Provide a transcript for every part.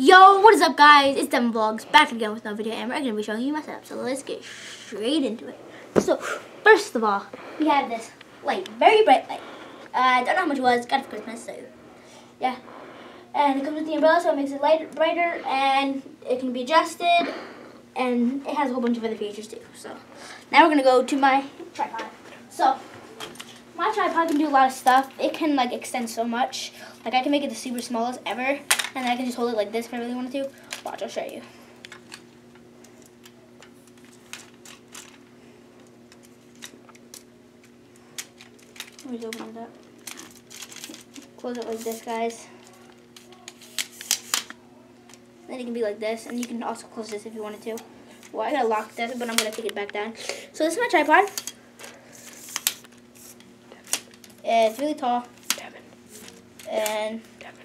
Yo, what is up guys? It's Devin Vlogs back again with another video and we're to be showing you my setup. So let's get straight into it. So, first of all, we have this light, very bright light. Uh, I don't know how much it was, got it for Christmas, so yeah. And it comes with the umbrella so it makes it lighter, brighter and it can be adjusted and it has a whole bunch of other features too. So, now we're to go to my tripod. So, my tripod can do a lot of stuff. It can like extend so much. Like I can make it the super smallest ever, and I can just hold it like this if I really wanted to. Watch, I'll show you. Let me open it up. Close it like this, guys. Then it can be like this, and you can also close this if you wanted to. Well, I gotta lock this, but I'm gonna take it back down. So this is my tripod. It's really tall. Devin, And Devin,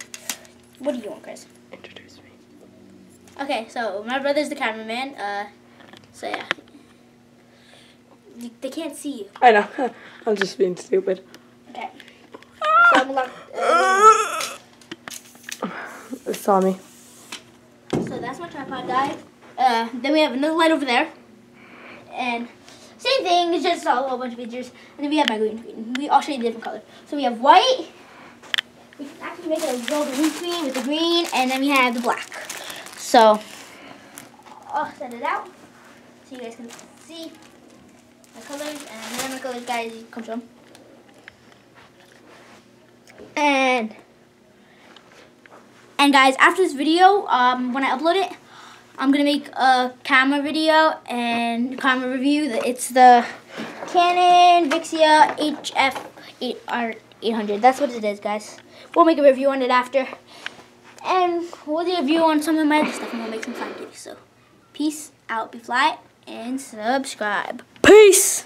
what do you want, Chris? introduce me. Okay, so my brother's the cameraman. Uh, so yeah, You- they can't see you. I know. I'm just being stupid. Okay. So I'm locked. Uh, It saw me. so that's my tripod, guy. Uh, then we have another light over there, and same thing. It's just a whole bunch of features. And then we have my green screen. We all show you different colors. So we have white. We can actually make it a green screen with the green, and then we have the black. So I'll set it out so you guys can see the colors and then my colors, guys. Come show them. And and guys, after this video, um, when I upload it, I'm gonna make a camera video and camera review. It's the Canon Vixia HF 800. That's what it is, guys. We'll make a review on it after, and we'll do a review on some of my other stuff, and we'll make some fun videos. So, peace out, be fly, and subscribe. Peace.